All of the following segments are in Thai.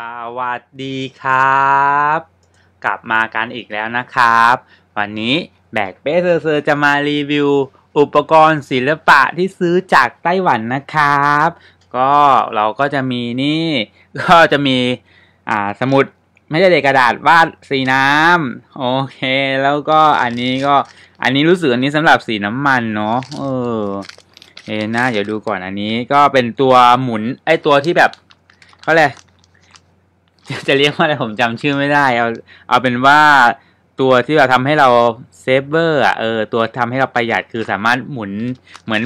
สวัสดีครับ กลับมากันอีกแล้วนะครับ วันนี้แบกเป้เซอร์เซอจะมารีวิว อุปกรณ์ศิลปะที่ซื้อจากไต้หวันนะครับ ก็เราก็จะมีนี่ ก็จะมีอ่าสมุดไม่ใช่เด็กกระดาษวาดสีน้ำโอเค แล้วก็อันนี้ก็อันนี้รู้สึกอันนี้สำหรับสีน้ำมันเนาะเออเอ็นะเดี๋ยวดูก่อนอันนี้ก็เป็นตัวหมุนไอตัวที่แบบเขาเลยก จะเรียกว่าอะไรผมจำชื่อไม่ได้เอาเอาเป็นว่าตัวที่เราทำให้เรา saver อะเออตัวทำให้เราประหยัดคือสามารถหมุนเหมือน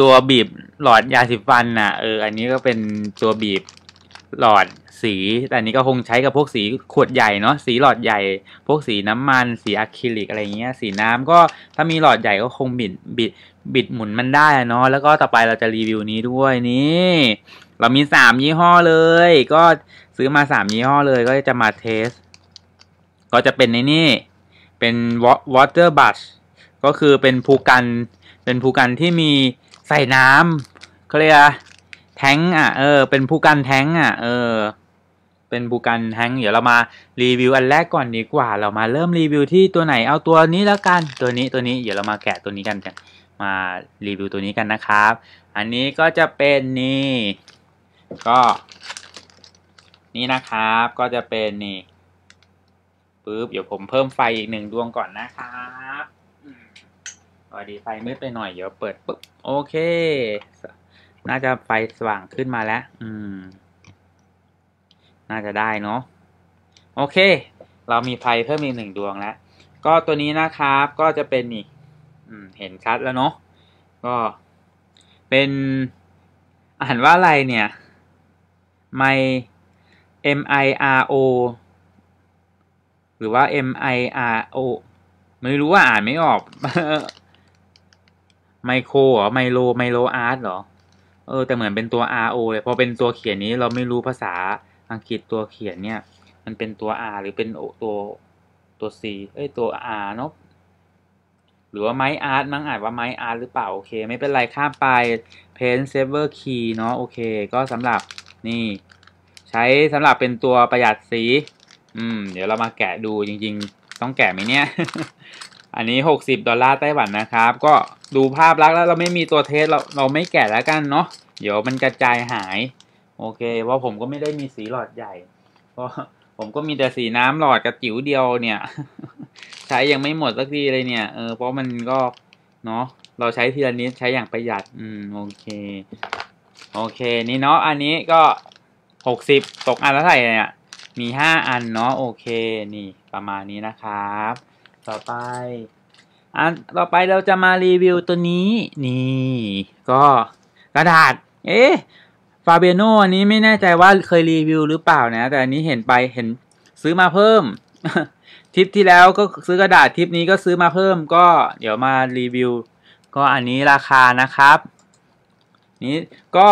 ตัวบีบหลอดยาสีฟันอะเอออันนี้ก็เป็นตัวบีบหลอดสีแต่อันนี้ก็คงใช้กับพวกสีขวดใหญ่เนาะสีหลอดใหญ่ พวกสีน้ำมัน สีอะคริลิกอะไรเงี้ย สีน้ำก็ถ้ามีหลอดใหญ่ก็คงบิดบิดบิดหมุนมันได้เนาะแล้วก็ต่อไปเราจะรีวิวนี้ด้วยนี่ เรามีสามยี่ห้อเลย ก็ซื้อมาสามยี่ห้อเลย ก็จะมาเทส ก็จะเป็นในนี่เป็น water brush ก็คือเป็นภูกัน เป็นภูกันที่มีใส่น้ำเขาเรียกแทงอะ เออ เป็นภูกันแทงอะ เออ เป็นภูกันแทงเดี๋ยวเรามารีวิวอันแรกก่อนดีกว่า เรามาเริ่มรีวิวที่ตัวไหน เอาตัวนี้แล้วกัน ตัวนี้ ตัวนี้ เดี๋ยวเรามาแกะตัวนี้กัน มารีวิวตัวนี้กันนะครับ อันนี้ก็จะเป็นนี่ ก็ นี่นะครับก็จะเป็นนี่ปึ๊บเดี๋ยวผมเพิ่มไฟอีกหนึ่งดวงก่อนนะครับพอดีไฟมืดไปหน่อยเดี๋ยวเปิดปึ๊บโอเค น่าจะไฟสว่างขึ้นมาแล้ว อืม น่าจะได้เนาะโอเค เรามีไฟเพิ่มอีกหนึ่งดวงแล้ว ก็ตัวนี้นะครับ ก็จะเป็นนี่เห็นชัดแล้วเนาะก็เป็นอ่านว่าอะไรเนี่ย ไม M I R O หรือว่า M I R O ไม่รู้ว่าอ่านไม่ออกไมโครเหรอไมโลไมโลอาร์ตเหรอ เออ แต่เหมือนเป็นตัว R O เลยพอเป็นตัวเขียนนี้เราไม่รู้ภาษาอังกฤษตัวเขียนเนี่ย มันเป็นตัว R หรือเป็นตัวตัว C เอ้ยตัว R เนาะหรือว่าไม้อาร์ตมั้งอ่านว่าไม้อาร์ตหรือเปล่า โอเค ไม่เป็นไรข้ามไป Paint Saver Key เนาะโอเค ก็สำหรับ นี่ ใช้สำหรับเป็นตัวประหยัดสี อืม เดี๋ยวเรามาแกะดูจริง ๆ ต้องแกะไหมเนี่ย อันนี้หกสิบดอลลาร์ไต้หวันนะครับ ก็ดูภาพลักษณ์แล้วเราไม่มีตัวเทสเราเราไม่แกะแล้วกันเนาะเดี๋ยวมันกระจายหาย โอเค เพราะผมก็ไม่ได้มีสีหลอดใหญ่เพราะผมก็มีแต่สีน้ำหลอดกระจิ๋วเดียวเนี่ย ใช้ยังไม่หมดสักทีเลยเนี่ยเออเพราะมันก็เนาะเราใช้ทีละนิดใช้อย่างประหยัด อืม โอเค โอเคนี่เนาะอันนี้ก็หกสิบตกอันละเท่าไหร่เนี่ยมีห้าอันเนาะโอเคนี่ประมาณนี้นะครับ ต่อไปอันต่อไปเราจะมารีวิวตัวนี้นี่ ก็กระดาษ เอ๊ะ Fabriano อันนี้ไม่แน่ใจว่าเคยรีวิวหรือเปล่านะ แต่อันนี้เห็นไปเห็นซื้อมาเพิ่มทริปที่แล้วก็ซื้อกระดาษทริปนี้ก็ซื้อมาเพิ่มก็เดี๋ยวมารีวิว ก็อันนี้ราคานะครับ นี้ก็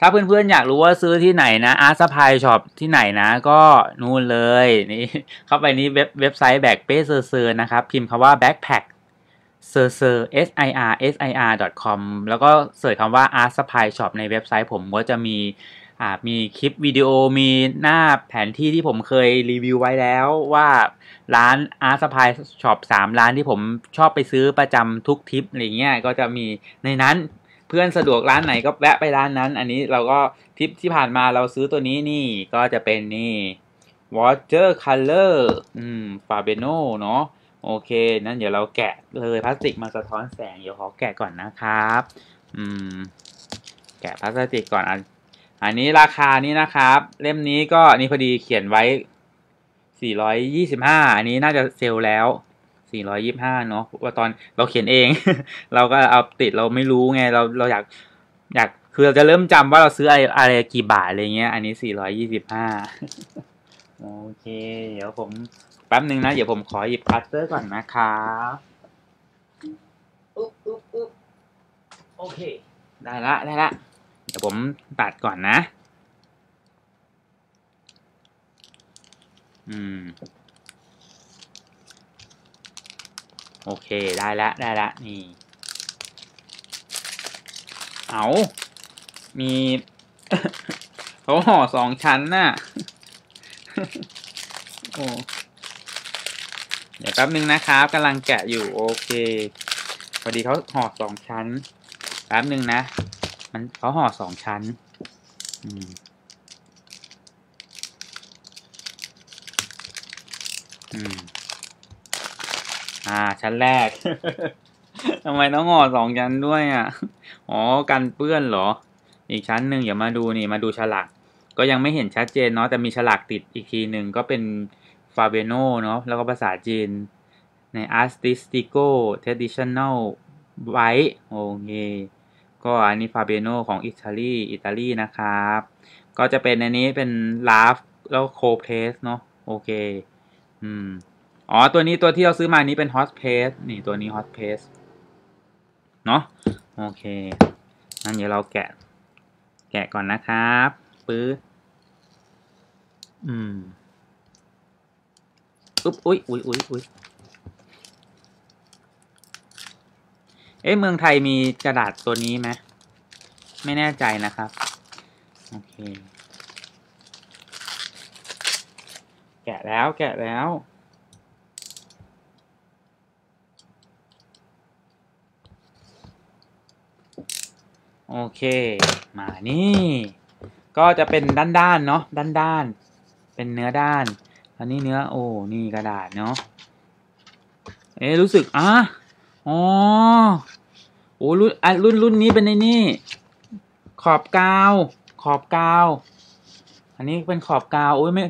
ถ้าเพื่อนๆอยากรู้ว่าซื้อที่ไหนนะ art supply shop ที่ไหนนะ ก็นู่นเลยนี่เข้าไปนี้เว็บเว็บไซต์แบกเป้เซอร์เซอร์นะครับ พิมพ์คำว่า backpack เซอร์เซอร์ s i r s i r com แล้วก็ search คำว่า art supply shop ในเว็บไซต์ผมก็จะมีอ่ามีคลิปวิดีโอมีหน้าแผนที่ที่ผมเคยรีวิวไว้แล้วว่าร้าน art supply shop 3 ร้านที่ผมชอบไปซื้อประจำทุกทริปอะไรเงี้ยก็จะมีในนั้น เพื่อนสะดวกร้านไหนก็แวะไปร้านนั้น อันนี้เราก็ทริปที่ผ่านมาเราซื้อตัวนี้นี่ก็จะเป็นนี่ watercolor อืม Fabeno เนาะโอเค นั่นเดี๋ยวเราแกะเลยพลาสติกมาสะท้อนแสง เดี๋ยวขอแกะก่อนนะครับ อืม แกะพลาสติกก่อนอัน อันนี้ราคานี้นะครับ เล่มนี้ก็นี่พอดีเขียนไว้ 425 อันนี้น่าจะเซลแล้ว 425 เนาะว่าตอนเราเขียนเอง เราก็เอาติดเราไม่รู้ไงเราเราอยากอยากคือเราจะเริ่มจำว่าเราซื้ออะไรอะไรกี่บาทอะไรเงี้ย อันนี้ 425 โอเค เดี๋ยวผมแป๊บหนึ่งนะ เดี๋ยวผมขอหยิบคัตเตอร์ก่อนนะครับอุ๊บอุ๊บอุ๊บโอเค ได้ละได้ละ เดี๋ยวผมตัดก่อนนะ อืม โอเคได้แล้วได้แล้วนี่ เอามีเขาห่อสองชั้นน่ะ โอ้เดี๋ยวแป๊บนึงนะครับกำลังแกะอยู่โอเค พอดีเขาห่อสองชั้นแป๊บนึงนะ มันเขาห่อสองชั้น อืมอืม อ่า ชั้นแรก ทำไมต้องห่อสองชั้นด้วยอะ อ๋อ กันเปื้อนเหรอ อีกชั้นหนึ่งอย่ามาดูนี่มาดูฉลาก ก็ยังไม่เห็นชัดเจนเนาะแต่มีฉลากติดอีกทีหนึ่งก็เป็นฟาเบโนเนาะแล้วก็ภาษาจีน ใน Artistico Traditional White โอเค ก็อันนี้ฟาเบโนของอิตาลี อิตาลีนะครับ ก็จะเป็นอันนี้เป็นลาฟแล้วโคเพสเนาะโอเค อืม อ๋อ ตัวนี้ตัวที่เราซื้อมานี้เป็นฮอตเพสนี่ตัวนี้ฮอตเพสเนาะโอเคงั้นเดี๋ยวเราแกะ แกะก่อนนะครับปื๊ดอืมอุ๊บอุ๊ยอุ๊ยอุ๊ยอุ๊ยเอ๊ะเมืองไทยมีกระดาษตัวนี้ไหมไม่แน่ใจนะครับ โอเค แกะแล้วแกะแล้ว โอเค มานี่ ก็จะเป็นด้านๆเนาะด้านๆ เป็นเนื้อด้าน อันนี้เนื้อโอ้นี่กระดาษเนาะเอ๊รู้สึกอะอ๋อโอ้รุ่นอะรุ่นรุ่นนี้เป็นในนี่ ขอบกาว ขอบกาว อันนี้เป็นขอบกาวโอ้ยไม่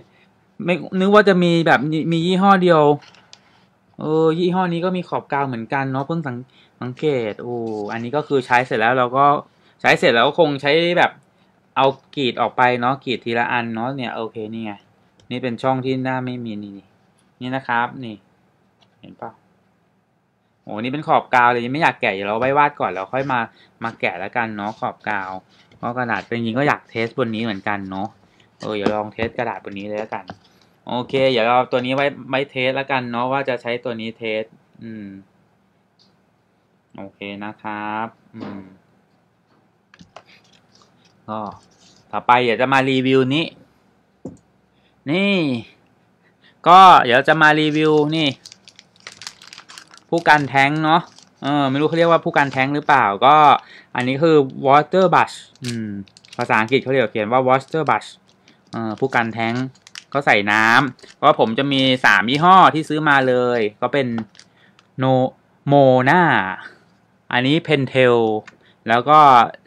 ไม่นึกว่าจะมีแบบมียี่ห้อเดียว เออ ยี่ห้อนี้ก็มีขอบกาวเหมือนกันเนาะเพิ่งสังสังเกตโอ้อันนี้ก็คือใช้เสร็จแล้วเราก็ ใช้เสร็จแล้วคงใช้แบบเอากรีดออกไปเนาะกรีดทีละอันเนาะเนี่ยโอเคนี่ไงนี่เป็นช่องที่หน้าไม่มีนี่นี่นี่นะครับนี่ เห็นปะโอ้นี่เป็นขอบกาวเลยยังไม่อยากแกะเดี๋ยวเราไว้วาดก่อนแล้วค่อยมามาแกะแล้วกันเนาะขอบกาวเพราะกระดาษจริงๆก็อยาก test บนนี้เหมือนกันเนาะเออเดี๋ยวลอง test กระดาษบนนี้เลยแล้วกัน โอเคเดี๋ยวเราตัวนี้ไว้ไว้ test แล้วกันเนาะว่าจะใช้ตัวนี้ test อืม โอเคนะครับ อืม ก็ต่อไปเดี๋ยวจะมารีวิวนี้ นี่ ก็เดี๋ยวจะมารีวิวนี่ พู่กันแท็งก์เนาะเออไม่รู้เขาเรียกว่าพู่กันแท็งก์หรือเปล่าก็อันนี้คือ water brush อืมภาษาอังกฤษเขาเรียกเขียนว่า water brush เออพู่กันแท็งก์ก็ใส่น้ำก็ผมจะมีสามยี่ห้อที่ซื้อมาเลย ก็เป็นโนโมนาอันนี้ Pentel แล้วก็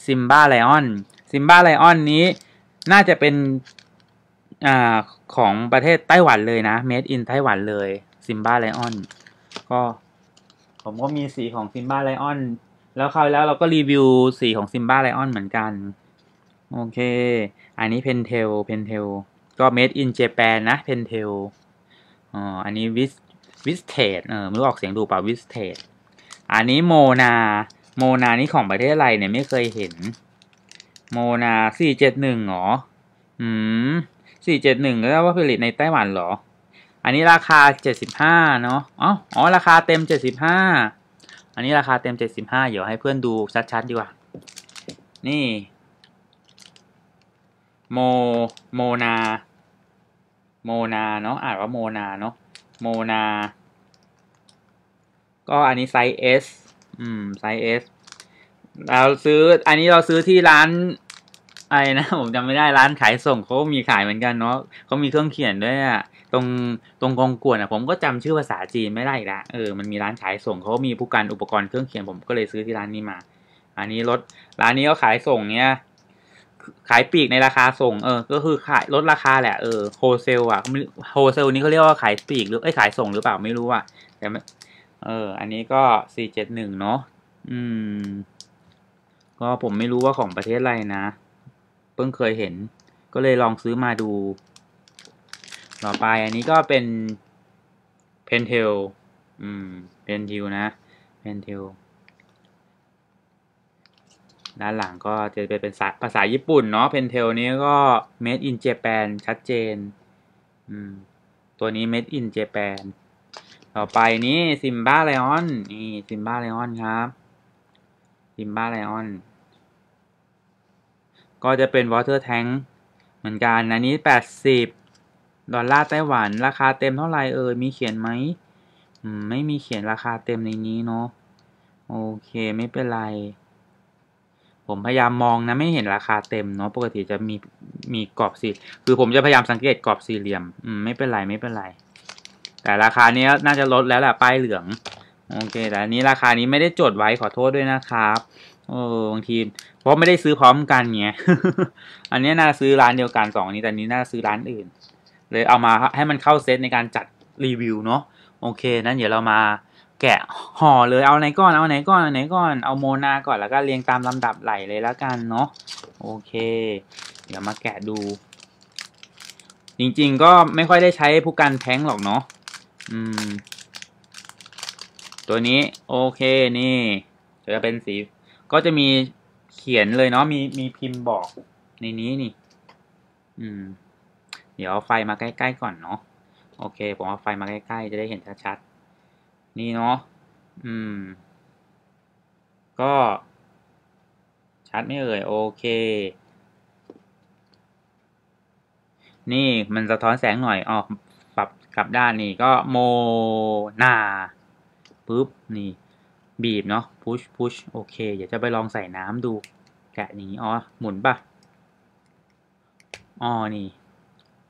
Simbalion Simbalion นี้น่าจะเป็นอ่าของประเทศไต้หวันเลยนะ made in ไต้หวันเลยSimbalion ก็ผมก็มีสีของ Simbalion แล้วคราวแล้วเราก็รีวิวสีของ Simbalion เหมือนกัน โอเค อันนี้ Pentel Pentel ก็ made in Japan นะ Pentel อ๋ออันนี้วิส Vistage เออไม่รู้ออกเสียงถูกเปล่า Vistage อันนี้โมนาโมนานี่ของประเทศอะไรเนี่ยไม่เคยเห็น โมนาสี่เจ็ดหนึ่งหรอ อืมสี่เจ็ดหนึ่งก็ว่าผลิตในไต้หวันเหรอ อันนี้ราคาเจ็ดสิบห้าเนาะอ๋ออ๋อ ราคาเต็มเจ็ดสิบห้า อันนี้ราคาเต็มเจ็ดสิบห้าเดี๋ยวให้เพื่อนดูชัดๆดีกว่า นี่ โม โมนา โมนาเนาะ อ่านว่าโมนาเนาะ โมนา ก็อันนี้ไซส์ S อืม ไซส์ S เราซื้ออันนี้เราซื้อที่ร้านอะไรนะผมจำไม่ได้ร้านขายส่งเขามีขายเหมือนกันเนาะเขามีเครื่องเขียนด้วยอะตรงตรงกองกวนอะผมก็จำชื่อภาษาจีนไม่ได้อีกละเออมันมีร้านขายส่งเขามีผู้กันอุปกรณ์เครื่องเขียนผมก็เลยซื้อที่ร้านนี้มา อันนี้รถร้านนี้เขาขายส่งเนี้ยขายปีกในราคาส่งเออ ก็คือขายลดราคาแหละเออโฮเซลอะโฮเซลนี้เขาเรียกว่าขายปีกหรือไอ้ขายส่งหรือเปล่าไม่รู้อะแต่เออ อันนี้ก็สี่เจ็ดหนึ่งเนาะอืม ก็ผมไม่รู้ว่าของประเทศอะไรนะ เพิ่งเคยเห็น ก็เลยลองซื้อมาดู ต่อไปอันนี้ก็เป็น Pentel อืม Pentel นะ Pentel ด้านหลังก็จะเป็นภาษาญี่ปุ่นเนาะ Pentel นี้ก็ made in Japan ชัดเจน อืม ตัวนี้ made in Japan ต่อไปนี้ซิมบ้าไลออน นี่ซิมบ้าไลออนครับซิมบ้าไลออน ก็จะเป็น water tank เหมือนกัน อันนี้แปดสิบดอลลาร์ไต้หวัน ราคาเต็มเท่าไหร่เอ่ย มีเขียนไหมมไม่มีเขียนราคาเต็มในนี้เนาะ โอเคไม่เป็นไร ผมพยายามมองนะไม่เห็นราคาเต็มเนาะ ปกติจะมีมีกรอบสี่คือผมจะพยายามสังเกตกรอบสี่เหลี่ยม อืมไม่เป็นไรไม่เป็นไร แต่ราคานี้น่าจะลดแล้วแหละป้ายเหลือง โอเค แต่อันนี้ราคานี้ไม่ได้จดไว้ขอโทษด้วยนะครับ เออบางทีเพราะไม่ได้ซื้อพร้อมกันไงอันนี้น่าซื้อร้านเดียวกันสองอันนี้แต่นี้น่าซื้อร้านอื่น เลยเอามาให้มันเข้าเซตในการจัดรีวิวเนาะโอเคนั้นเดี๋ยวเรามาแกะห่อเลยเอาไหนก่อนเอาไหนก่อนเอาไหนก่อนเอาโมนาก่อนแล้วก็เรียงตามลำดับไหลเลยแล้วกันเนาะโอเค เดี๋ยวมาแกะดู จริงๆก็ไม่ค่อยได้ใช้ผู้กันแท้งหรอกเนาะอืม ตัวนี้โอเคนี่จะเป็นสี ก็จะมีเขียนเลยเนาะมีมีพิมพ์บอกในนี้นี่ อืม เดี๋ยวเอาไฟมาใกล้ๆก่อนเนาะโอเค ผมเอาไฟมาใกล้ๆจะได้เห็นชัดๆนี่เนาะอืม ก็ ชัดไม่เอ่ยโอเค นี่มันสะท้อนแสงหน่อยอ๋อปรับกลับด้านนี่ก็โมนาปุ๊บนี่ บีบเนาะพุชพุชโอเค เดี๋ยวจะไปลองใส่น้ำดู แกะอย่างนี้ อ๋อ หมุนปะอ๋อ นี่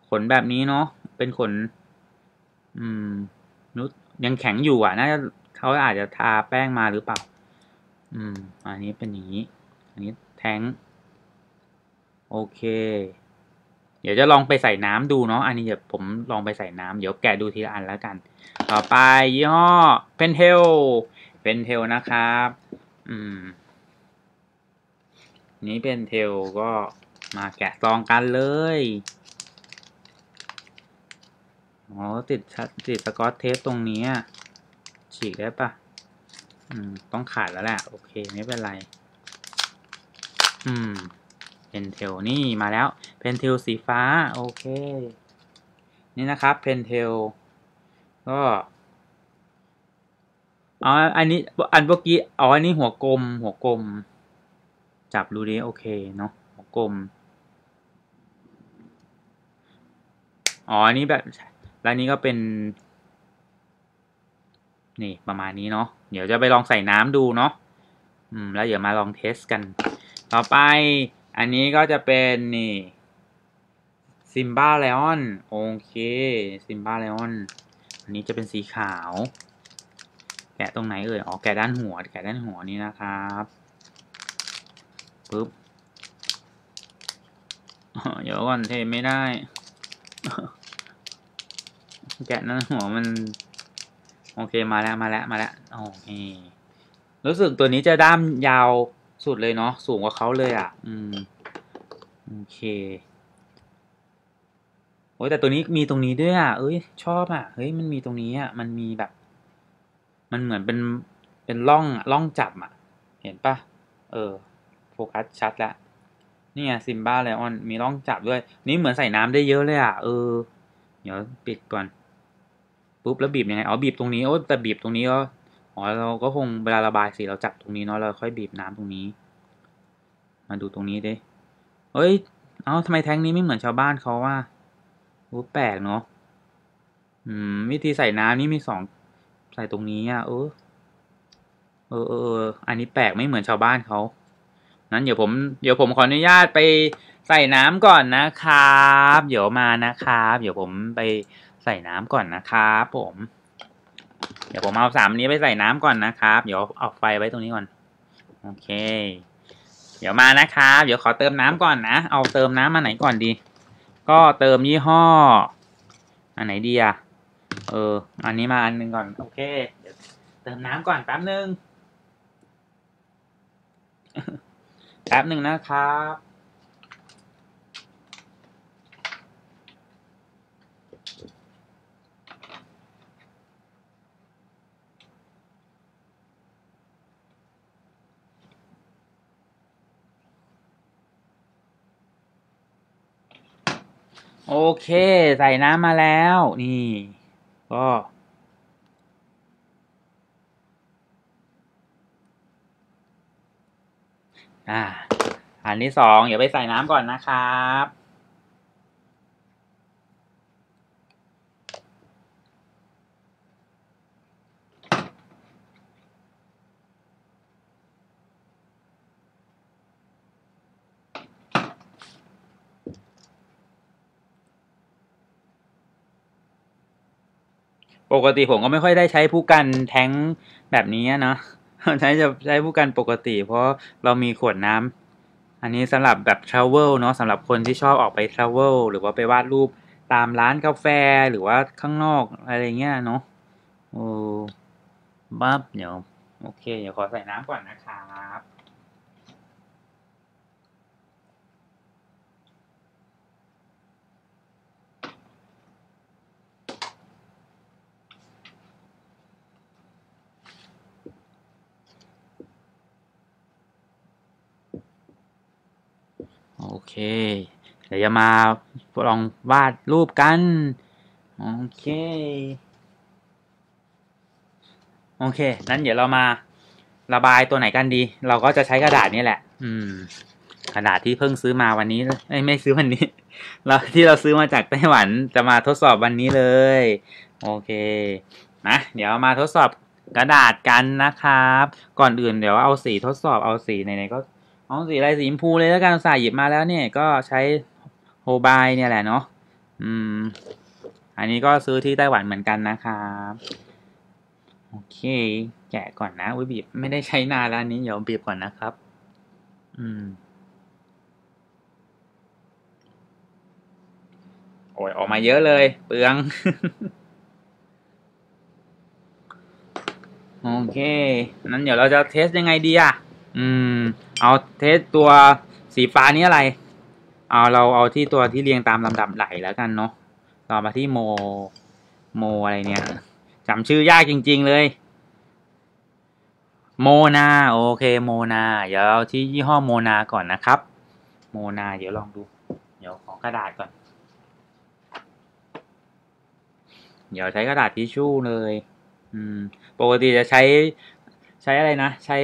ขนแบบนี้เนาะ เป็นขน อืมนุษยังแข็งอยู่อะ น่าจะเขาอาจจะทาแป้งมาหรือเปล่า อืม อันนี้เป็นอย่างนี้ อันนี้แทงโอเค เดี๋ยวจะลองไปใส่น้ำดูเนาะ อันนี้เดี๋ยวผมลองไปใส่น้ำ เดี๋ยวแกะดูทีละอันแล้วกัน ต่อไปยี่ห้อ Pentel Pentel นะครับ อืม นี้เป็นเทลก็มาแกะลองกันเลยอ๋อติดติดสกอตเทปตรงนี้ฉีกได้ปะอืม ต้องขาดแล้วแหละ โอเค ไม่เป็นไร อืม Pentel นี่มาแล้ว Pentel สีฟ้า โอเค นี่นะครับ Pentel ก็ อ๋อ อันนี้ อันเมื่อกี้ อ๋อ อันนี้หัวกลม หัวกลม จับดูดิ โอเค เนาะ หัวกลม อ๋อ อันนี้แบบ แล้วนี้ก็เป็น นี่ ประมาณนี้เนาะ เดี๋ยวจะไปลองใส่น้ำดูเนาะ อืม แล้วเดี๋ยวมาลองเทสกัน ต่อไป อันนี้ก็จะเป็นนี่ซิมบ้าเลออน โอเค ซิมบ้าเลออน อันนี้จะเป็นสีขาว แกะตรงไหนเอ่ยอ๋อแกะด้านหัว แกะด้านหัวนี้นะครับปึ๊บเดี๋ยวก่อนเทไม่ได้ แกะด้านหัวมัน โอเคมาแล้วมาแล้วมาแล้วโอเครู้สึกตัวนี้จะด้ามยาวสุดเลยเนาะสูงกว่าเขาเลยอะ อืมโอเคโอ้ยแต่ตัวนี้มีตรงนี้ด้วยอะ เอ้ยชอบอะ เฮ้ยมันมีตรงนี้อะ มันมีแบบ มันเหมือนเป็นเป็นร่องร่องจับอะเห็นปะเออโฟกัสชัดแล้วนี่ไงซิมบ้าไลออนมีร่องจับด้วย นี่เหมือนใส่น้ำได้เยอะเลยอะเออเดี๋ยวปิดก่อนปุ๊บแล้วบีบยังไงอ๋อบีบตรงนี้โอ้แต่บีบตรงนี้ก็อ๋อเราก็คงเวลาระบายสีเราจับตรงนี้เนาะเราค่อยบีบน้ำตรงนี้ มาดูตรงนี้ดิเฮ้ยเอ้าทำไมแท้งนี้ไม่เหมือนชาวบ้านเขาว่าโอ้แปลกเนาะอืมวิธีใส่น้ำนี่มีสอง ส่ตรงนี้อะเออเออเอออันนี้แปลกไม่เหมือนชาวบ้านเขานั้นเดี๋ยวผมเดี๋ยวผมขออนุญาตไปใส่น้ำก่อนนะครับ เดี๋ยวมานะครับ เดี๋ยวผมไปใส่น้ำก่อนนะครับผม เดี๋ยวผมเอาสามนี้ไปใส่น้ำก่อนนะครับ เดี๋ยวเอาไฟไว้ตรงนี้ก่อน โอเค เดี๋ยวมานะครับ เดี๋ยวขอเติมน้ำก่อนนะ เอาเติมน้ำมาไหนก่อนดี ก็เติมยี่ห้อ อันไหนดีอะ เออ อันนี้มาอันหนึ่งก่อน โอเค เดี๋ยวเติมน้ำก่อนแป๊บหนึ่งแป๊บหนึ่งนะครับ โอเค ใส่น้ำมาแล้ว นี่ ก็อ่าอันที่สองเดี๋ยวไปใส่น้ำก่อนนะครับ ปกติผมก็ไม่ค่อยได้ใช้ผู้กันแท้งแบบนี้นะใช้จะใช้ผู้กันปกติ เพราะเรามีขวดน้ำอันนี้สำหรับแบบทราเวลเนาะสำหรับคนที่ชอบออกไปทราเวลหรือว่าไปวาดรูปตามร้านกาแฟหรือว่าข้างนอกอะไรเงี้ยเนาะโอ้บับเดี๋ยวโอเค เดี๋ยวขอใส่น้ำก่อนนะครับ โอเค เดี๋ยวจะมาลองวาดรูปกัน โอเค โอเค นั้นเดี๋ยวเรามาระบายตัวไหนกันดี เราก็จะใช้กระดาษนี่แหละ อืม กระดาษที่เพิ่งซื้อมาวันนี้ไม่ไม่ซื้อวันนี้ เราที่เราซื้อมาจากไต้หวันจะมาทดสอบวันนี้เลย โอเค นะ เดี๋ยวมาทดสอบกระดาษกันนะครับ ก่อนอื่นเดี๋ยวเอาสีทดสอบเอาสีไหนๆก็ เอาสีอะไรสีชมพูเลยแล้วกันใส่หยิบมาแล้วเนี่ยก็ใช้โฮบายเนี่ยแหละเนาะอืม อันนี้ก็ซื้อที่ไต้หวันเหมือนกันนะครับโอเค แกะก่อนนะอุ้ยบีบไม่ได้ใช้นานแล้วนนี้เดี๋ยวบีบก่อนนะครับ อืมโอ้ยออกมาเยอะเลยเปลืองโอเค นั้นเดี๋ยวเราจะเทสยังไงดีอะ อืม เอาเทสตัวสีฟ้านี้อะไร เอาเราเอาที่ตัวที่เรียงตามลำดับไหลแล้วกันเนาะ ต่อมาที่โม โมอะไรเนี่ยจำชื่อยากจริง ๆ เลย โมนาโอเคโมนาเดี๋ยวเอาที่ยี่ห้อโมนาก่อนนะครับ โมนาเดี๋ยวลองดู เดี๋ยวขอกระดาษก่อน เดี๋ยวใช้กระดาษทิชชู่เลย อืม ปกติจะใช้ใช้อะไรนะ ใช้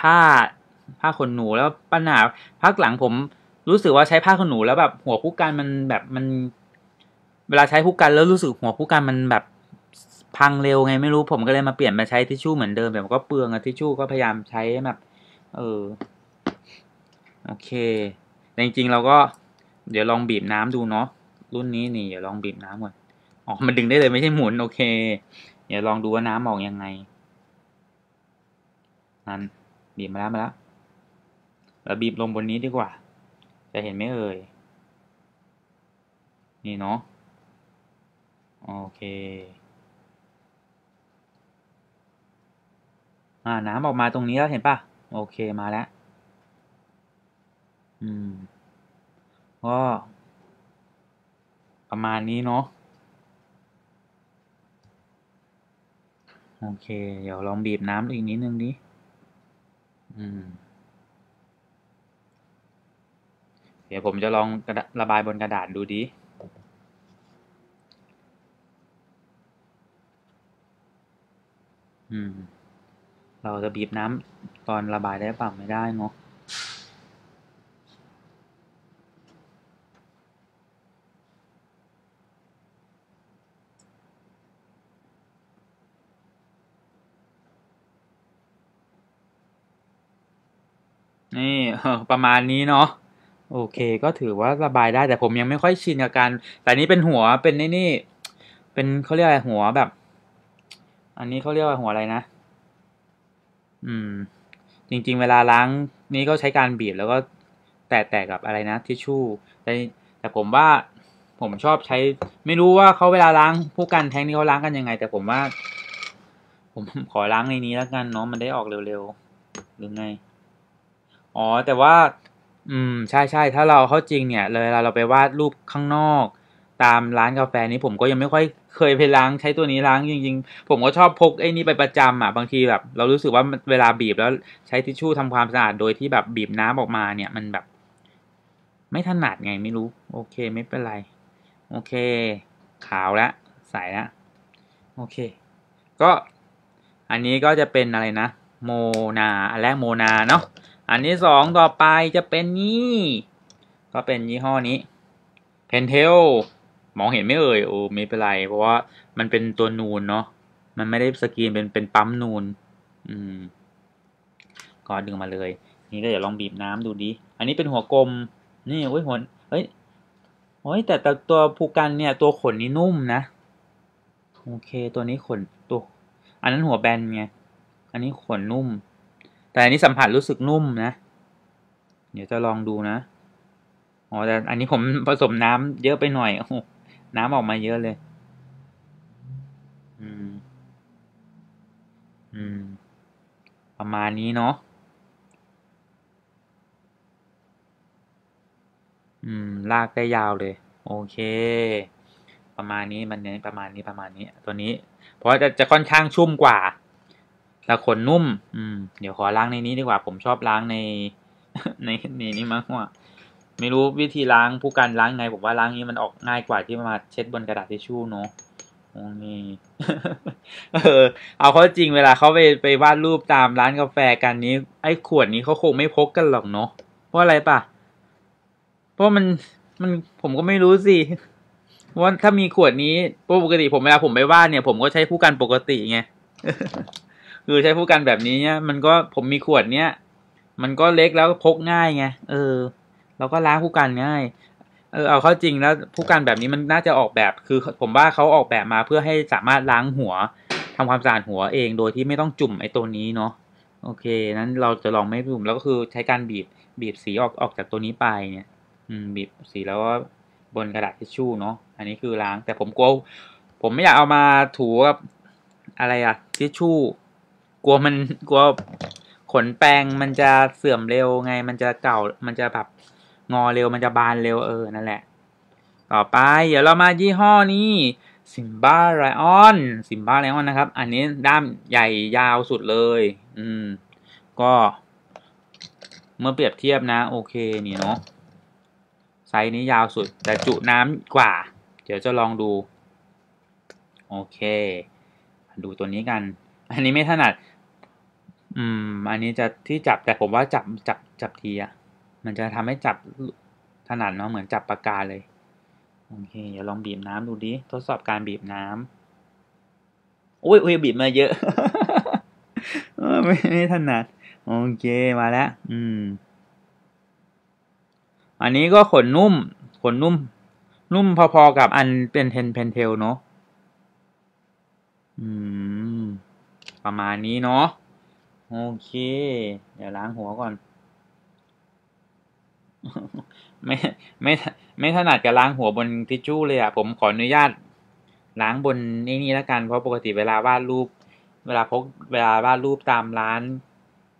ผ้า ผ้าขนหนูแล้วปัญหาพักหลังผมรู้สึกว่าใช้ผ้าขนหนูแล้วแบบหัวผู้กันมันแบบมัน เวลาใช้ผู้กันแล้วรู้สึกหัวผู้กันมันแบบพังเร็วไงไม่รู้ผมก็เลยมาเปลี่ยนมาใช้ทิชชู่เหมือนเดิมแต่มันก็เปลืองอะทิชชู่ก็พยายามใช้แบบ เออโอเคแต่จริงๆเราก็ เดี๋ยวลองบีบน้ำดูเนาะรุ่นนี้นี่เดี๋ยวลองบีบน้ำก่อนอ๋อมันดึงได้เลยไม่ใช่หมุนโอเค เดี๋ยวลองดูว่าน้ำออกยังไงนั่นบีบมาแล้วมาแล้ว แล้วบีบลงบนนี้ดีกว่า จะเห็นไหมเอ่ย นี่เนาะ โอเค อ่า น้ำออกมาตรงนี้แล้วเห็นปะโอเคมาแล้ว อืม ก็ ประมาณนี้เนาะ โอเค เดี๋ยวลองบีบน้ำอีกนิดนึงดิ อืม เดี๋ยวผมจะลองระบายบนกระดาษดูดิอืม เราจะบีบน้ำตอนระบายได้ปล่าไม่ได้เนาะนี่ประมาณนี้เนาะ โอเค ก็ถือว่าระบายได้แต่ผมยังไม่ค่อยชินกับการแต่นี้เป็นหัวเป็นนี่นี่ เป็นเขาเรียกอะไรหัวแบบ อันนี้เขาเรียกว่าหัวอะไรนะ อืม จริง ๆ เวลาล้างนี้ก็ใช้การบีบแล้วก็แตะๆกับอะไรนะทิชชู่แต่แต่ผมว่าผมชอบใช้ ไม่รู้ว่าเขาเวลาล้างผู้กันแทงนี่เขาล้างกันยังไง แต่ผมว่า ผมขอล้างในนี้แล้วกันเนาะมันได้ออกเร็วๆหรือไง อ๋อ แต่ว่า อืมใช่ใช่ถ้าเราเข้าจริงเนี่ยเวลาเราไปวาดรูปข้างนอก ตามร้านกาแฟนี้ผมก็ยังไม่ค่อยเคยไปล้างใช้ตัวนี้ล้างจริงๆ ผมก็ชอบพกไอ้นี่ไปประจำอะบางทีแบบ เรารู้สึกว่าเวลาบีบแล้วใช้ทิชชู่ทำความสะอาดโดยที่แบบบีบน้ำออกมาเนี่ยมันแบบ ไม่ถนัดไงไม่รู้ โอเคไม่เป็นไร โอเค ขาวแล้วใสแล้วโอเค ก็อันนี้ก็จะเป็นอะไรนะ โมนาอันแรกโมนาเนาะ อันที่สองต่อไปจะเป็นนี่ ก็เป็นยี่ห้อนี้เพนเทลมองเห็นไม่เอ่ยโอ้ไม่เป็นไร เพราะว่ามันเป็นตัวนูนเนาะมันไม่ได้สกรีนเป็นเป็นปั๊มนูน อืม ก็ดึงมาเลย นี่ก็เดี๋ยวลองบีบน้ำดูดิ อันนี้เป็นหัวกลม นี่โอ้ยหัวเฮ้ยโอ้ยแต่แต่ตัวภูกันเนี่ย ตัวขนนี่นุ่มนะโอเค ตัวนี้ขนตัว อันนั้นหัวแบนไง อันนี้ขนนุ่ม แต่อันนี้สัมผัสรู้สึกนุ่มนะ เดี๋ยวจะลองดูนะ อ๋อแต่อันนี้ผมผสมน้ำเยอะไปหน่อยโอ้น้ำออกมาเยอะเลย อืม อืม ประมาณนี้เนาะ อืม ลากได้ยาวเลย โอเคประมาณนี้มันเนี้ยประมาณนี้ประมาณนี้ ตัวนี้ เพราะจะจะค่อนข้างชุ่มกว่า แต่ขนนุ่ม อืม เดี๋ยวขอล้างในนี้ดีกว่า ผมชอบล้างใน ในในนี้มากกว่า ไม่รู้วิธีล้างผู้การล้างไง ผมว่าล้างนี้มันออกง่ายกว่าที่มาเช็ดบนกระดาษทิชชู่เนาะโอ้นี่เออ เอาเข้าจริงเวลาเขาไปไปวาดรูปตามร้านกาแฟกันนี้ ไอ้ขวดนี้เขาคงไม่พกกันหรอกเนาะ เพราะอะไรปะเพราะมันมันผมก็ไม่รู้สิว่าถ้ามีขวดนี้ปกติผมเวลาผมไปวาดเนี่ย ผมก็ใช้ผู้กันปกติไง คือใช้ผู้กันแบบนี้เนี่ยมันก็ผมมีขวดเนี้ยมันก็เล็กแล้วพกง่ายไงเออเราก็ล้างผู้กันง่ายเออเอาเข้าจริงแล้วผู้กันแบบนี้มันน่าจะออกแบบ คือผมว่าเขาออกแบบมาเพื่อให้สามารถล้างหัวทำความสะอาดหัวเองโดยที่ไม่ต้องจุ่มไอ้ตัวนี้เนาะโอเค นั้นเราจะลองไม่จุ่มแล้วก็คือใช้การบีบบีบสีออกออกจากตัวนี้ไปเนี่ย อืม บีบสีแล้วก็บนกระดาษทิชชู่เนาะอันนี้คือล้าง แต่ผมกลัวผมไม่อยากเอามาถูกับอะไรอะทิชชู่ กลัวมันกลัวขนแปรงมันจะเสื่อมเร็วไง มันจะเก่า มันจะแบบงอเร็ว มันจะบานเร็วเออ นั่นแหละ ต่อไป เดี๋ยวเรามายี่ห้อนี้ซิมบ้าไรออนซิมบ้าไรออนนะครับ อันนี้ด้ามใหญ่ยาวสุดเลย อืม ก็เมื่อเปรียบเทียบนะ โอเคนี่เนาะไซส์นี้ยาวสุด แต่จุน้ำกว่า เดี๋ยวจะลองดู โอเค ดูตัวนี้กัน อันนี้ไม่ถนัด อืม อันนี้จะที่จับแต่ผมว่าจับจับจับทีอะมันจะทำให้จับถนัดเนาะเหมือนจับปากกาเลย โอเค เดี๋ยวลองบีบน้ำดูดิ ทดสอบการบีบน้ำอุ้ยอุ้ยบีบมาเยอะไม่ไม่ถนัด โอเคมาแล้ว อืม อันนี้ก็ขนนุ่ม ขนนุ่ม นุ่มพอๆกับอันเป็นเทนเพนเทลเนาะ อืม ประมาณนี้เนาะ โอเค เดี๋ยวล้างหัวก่อน ไม่ไม่ไม่ถนัดกับล้างหัวบนทิชชู่เลยอะผมขออนุญาต ล้างบนนี่นี่แล้วกันเพราะปกติเวลาวาดรูป เวลาพกเวลาวาดรูปตามร้าน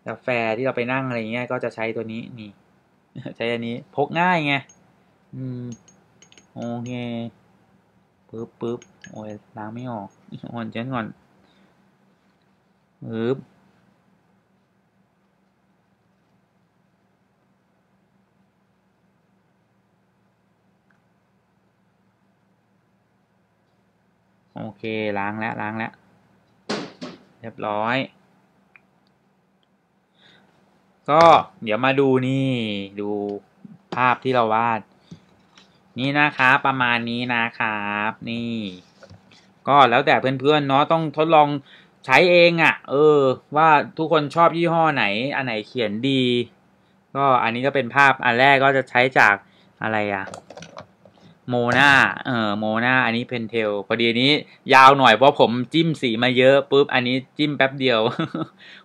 กาแฟที่เราไปนั่งอะไรเงี้ยก็จะใช้ตัวนี้นี่ใช้อันนี้พกง่ายไงอืมโอเคปึ๊บปึ๊บโอ้ยล้างไม่ออกอ่อนเจนก่อนปึ๊บ โอเคล้างแล้วล้างแล้วเรียบร้อย ก็เดี๋ยวมาดูนี่ ดูภาพที่เราวาด นี่นะครับประมาณนี้นะครับ นี่ ก็แล้วแต่เพื่อนๆเนาะต้องทดลองใช้เองอะ่ะ เออ ว่าทุกคนชอบยี่ห้อไหน อันไหนเขียนดี ก็อันนี้ก็เป็นภาพอันแรกก็จะใช้จากอะไรอะ่ะ โมนาเออโมนาอันนี้เพนเทลพอดีนี้ ยาวหน่อยเพราะผมจิ้มสีมาเยอะปุ๊บ อันนี้จิ้มแป๊บเดียว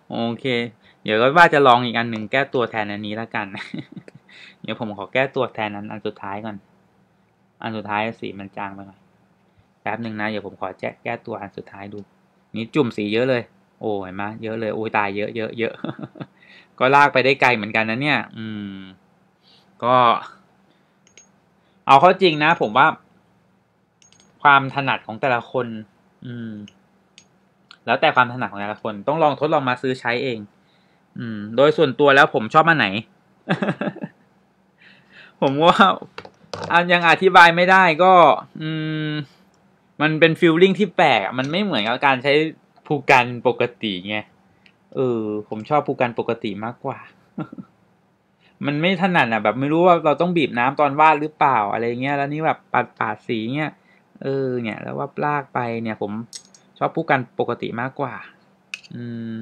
โอเค เดี๋ยวก็ว่าจะลองอีกอันหนึ่งแก้ตัวแทนอันนี้แล้วกัน เดี๋ยวผมขอแก้ตัวแทนนั้นอันสุดท้ายก่อน อันสุดท้ายสีมันจางไปหน่อยแป๊บหนึ่งนะเดี๋ยวผมขอแจ้แก้ตัวอันสุดท้ายดู นี่จุ่มสีเยอะเลย โอ้ยมาเยอะเลยโอ้ยตายเยอะเยอะเยอะก็ลากไปได้ไกลเหมือนกันนะเนี่ย อืม ก็ เอาเข้าจริงนะ ผมว่า ความถนัดของแต่ละคน อืม แล้วแต่ความถนัดของแต่ละคน ต้องลองทดลองมาซื้อใช้เอง อืม โดยส่วนตัวแล้วผมชอบอันไหน ผมว่าอันยังอธิบายไม่ได้ก็ อืม มันเป็นฟิลลิ่งที่แปลกมันไม่เหมือนกับการใช้ภูกันปกติไงเออ ผมชอบภูกันปกติมากกว่า มันไม่ถนัดอะ แบบไม่รู้ว่าเราต้องบีบน้ำตอนวาดหรือเปล่าอะไรเงี้ยแล้วนี่แบบปาดปาดสีเงี้ยเออ เนี่ย แล้วว่าลากไปเนี่ยผมชอบภูกันปกติมากกว่า อืม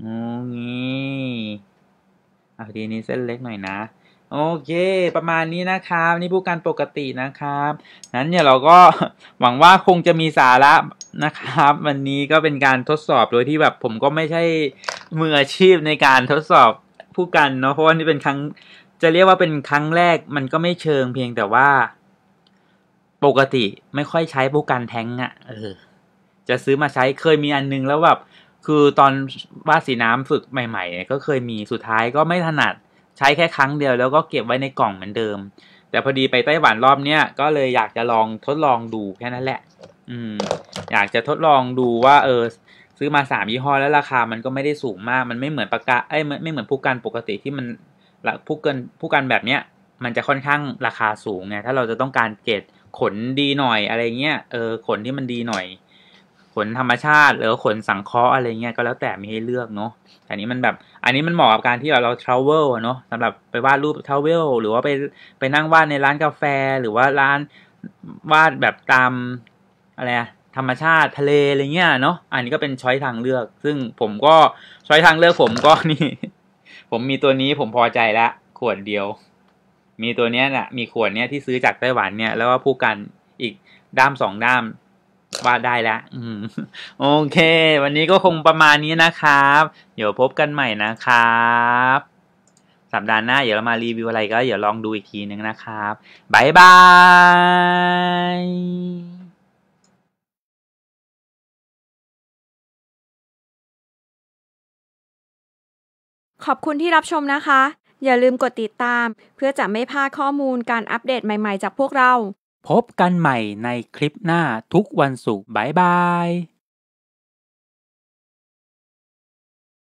โอ้งี้อะทีนี้เส้นเล็กหน่อยนะโอเค ประมาณนี้นะครับ นี่ผู้การปกตินะครับนั้นเนี่ยเราก็หวังว่าคงจะมีสาระนะครับ วันนี้ก็เป็นการทดสอบโดยที่แบบผมก็ไม่ใช่มืออาชีพในการทดสอบ ผู้กันเนาะเพราะว่านี่เป็นครั้ง จะเรียกว่าเป็นครั้งแรกมันก็ไม่เชิงเพียงแต่ว่า ปกติไม่ค่อยใช้ผู้กันแทงอะ่ะ เออ จะซื้อมาใช้เคยมีอันนึงแล้วแบบคือตอนวาดสีน้ำฝึกใหม่ๆเนี่ยก็เคยมีสุดท้ายก็ไม่ถนัดใช้แค่ครั้งเดียวแล้วก็เก็บไว้ในกล่องเหมือนเดิม แต่พอดีไปไต้หวันรอบเนี้ยก็เลยอยากจะลองทดลองดูแค่นั้นแหละ อืม อยากจะทดลองดูว่า เออ ซื้อมาสามยี่ห้อแล้วราคามันก็ไม่ได้สูงมาก มันไม่เหมือนปากกาไอ้ไม่เหมือนผู้กันปกติที่มันผู้กันผู้กันแบบเนี้ยมันจะค่อนข้างราคาสูงไงถ้าเราจะต้องการเกรดขนดีหน่อยอะไรเงี้ยเออขนที่มันดีหน่อย ขนธรรมชาติหรือขนสังเคราะห์อะไรเงี้ยก็แล้วแต่มีให้เลือกเนาะอันนี้มันแบบ อันนี้มันเหมาะกับการที่เราเราทราเวลเนาะสำหรับไปวาดรูปทราเวลหรือว่าไปไปนั่งวาดในร้านกาแฟหรือว่าร้านวาดแบบตามอะไรอะ ธรรมชาติทะเลอะไรเงี้ยเนาะอันนี้ก็เป็นช้อยทางเลือก ซึ่งผมก็ช้อยทางเลือกผมก็นี่ ผมมีตัวนี้ผมพอใจละขวดเดียว มีตัวเนี้ยแหละมีขวดเนี้ยที่ซื้อจากไต้หวันเนี่ยแล้วก็ผู้กันอีกด้ามสองด้ามวาดได้แล้วโอเค วันนี้ก็คงประมาณนี้นะครับ เดี๋ยวพบกันใหม่นะครับ สัปดาห์หน้าเดี๋ยวเรามารีวิวอะไรก็เดี๋ยวลองดูอีกทีนึงนะครับ บ๊ายบาย ขอบคุณที่รับชมนะคะ อย่าลืมกดติดตาม เพื่อจะไม่พลาดข้อมูลการอัปเดตใหม่ ๆ จากพวกเรา พบกันใหม่ในคลิปหน้าทุกวันศุกร์บายบาย